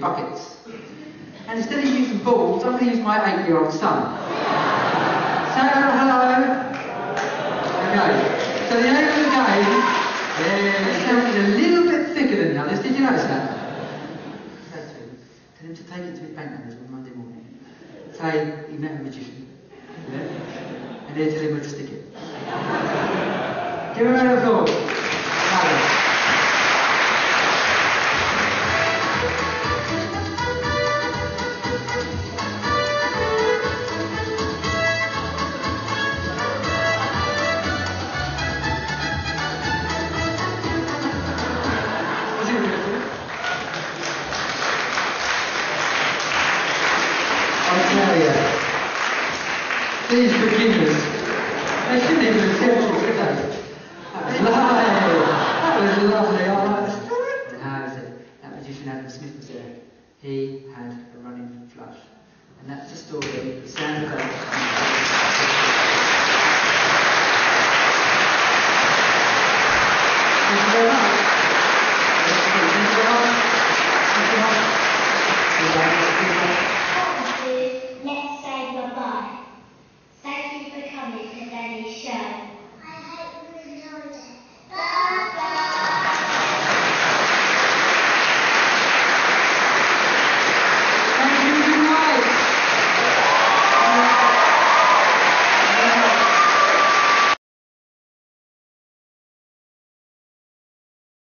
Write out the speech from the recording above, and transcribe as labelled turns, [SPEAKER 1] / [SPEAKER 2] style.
[SPEAKER 1] Buckets. And instead of using balls, I'm going to use my eight-year-old son. Say hello. Okay. So the aim of the game, yeah, sounded a little bit thicker than the others. Did you notice that? Say to to take it to his bank manager on Monday morning. Say he met a magician. Yeah? And then tell him where to stick it. Give him a round I tell you, these beginners, they shouldn't even attempt it, should they? That was lovely. That was lovely. I like. How is it? That magician Adam Smith was there. He had a running flush. And that's the story. Of